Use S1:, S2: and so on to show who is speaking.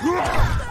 S1: Ah!